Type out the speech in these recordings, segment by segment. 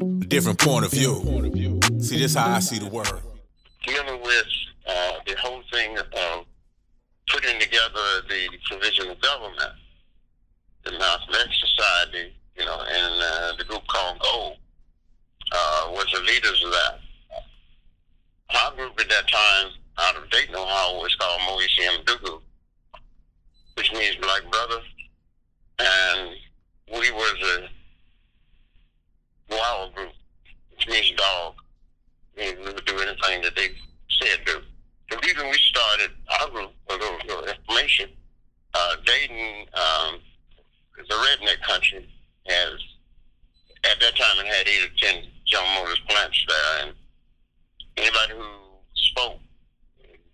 a different point of view. See, this how I see the world. Dealing with uh, the whole thing of putting together the provisional government, the X Society, you know, and uh, the group called GOAL uh, was the leaders of that. Our group at that time, out of Dayton, Ohio, was called Moise Mdugu, which means black brother. And we was a wild group, which means dog. And we anything that they said do. The reason we started our group, a little, information, uh, Dayton um, is redneck country, has, at that time, it had eight or ten General Motors plants there. And anybody who spoke,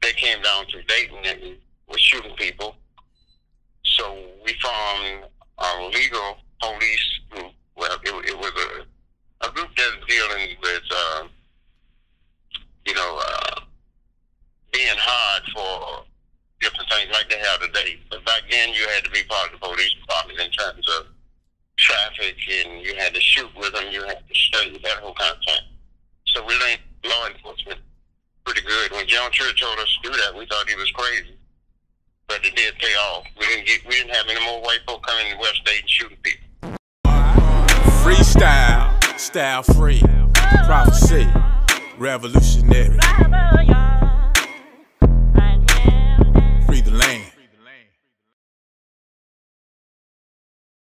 they came down to Dayton and was shooting people. So we formed a legal police group. Well, it, it was a, a group that's dealing with, uh, you know, uh, being hard for different things like they have today. But back then, you had to be part of the police department in terms of traffic, and you had to shoot with them, you had to study that whole kind of thing. So we learned law enforcement pretty good. When John Church told us to do that, we thought he was crazy, but it did pay off. We didn't get, we didn't have any more white folk coming to West Dayton shooting people. Freestyle, style free, prophecy, revolutionary.